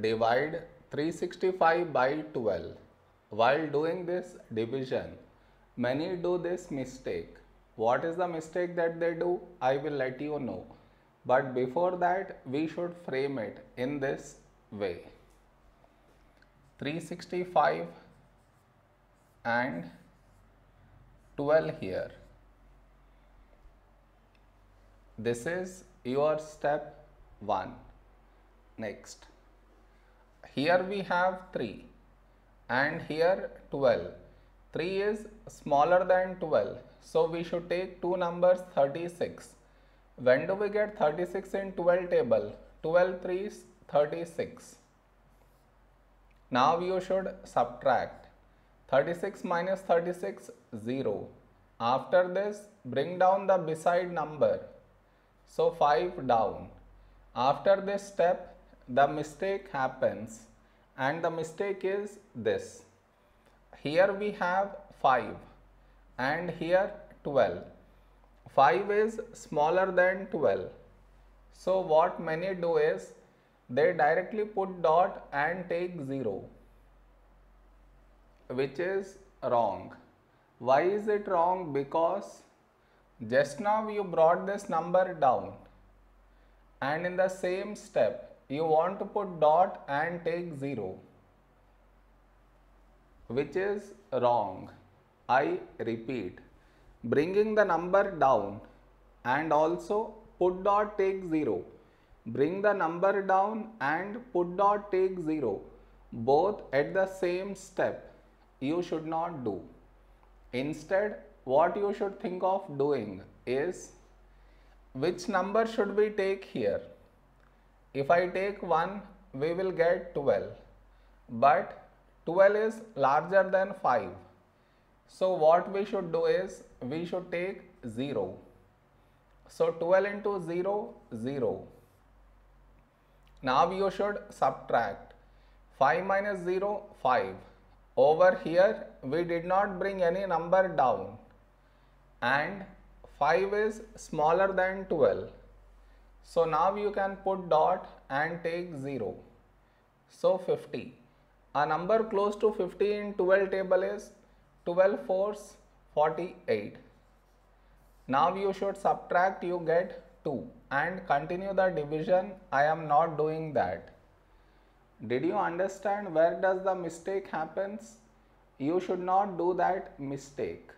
divide 365 by 12. While doing this division, many do this mistake. What is the mistake that they do? I will let you know. But before that, we should frame it in this way 365 and 12 here. This is your step 1. Next, here we have 3 and here 12. 3 is smaller than 12. So we should take two numbers 36. When do we get 36 in 12 table? 12 3 is 36. Now you should subtract 36 minus 36 0. After this bring down the beside number. So 5 down. After this step the mistake happens and the mistake is this. Here we have 5 and here 12. 5 is smaller than 12. So what many do is they directly put dot and take 0 which is wrong. Why is it wrong? Because just now you brought this number down and in the same step you want to put dot and take 0 which is wrong. I repeat bringing the number down and also put dot take 0 bring the number down and put dot take 0 both at the same step. You should not do. Instead what you should think of doing is which number should we take here if I take 1, we will get 12. But 12 is larger than 5. So what we should do is, we should take 0. So 12 into 0, 0. Now you should subtract. 5 minus 0, 5. Over here, we did not bring any number down. And 5 is smaller than 12. So now you can put dot and take 0. So 50. A number close to 50 in 12 table is 12 fours 48. Now you should subtract you get 2 and continue the division. I am not doing that. Did you understand where does the mistake happens? You should not do that mistake.